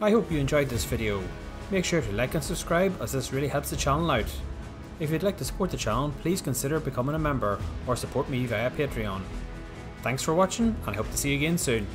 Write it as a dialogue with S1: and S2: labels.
S1: I hope you enjoyed this video. Make sure to like and subscribe as this really helps the channel out. If you'd like to support the channel, please consider becoming a member or support me via Patreon. Thanks for watching and I hope to see you again soon.